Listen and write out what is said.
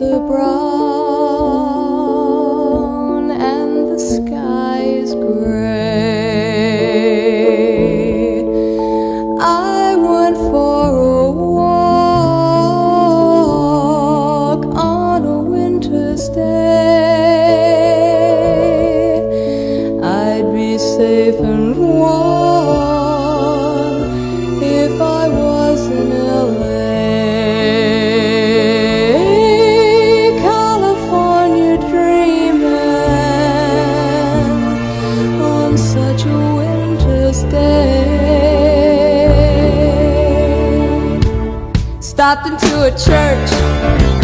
the brown and the sky's gray. I went for a walk on a winter's day. I'd be safe and warm. Stopped into a church.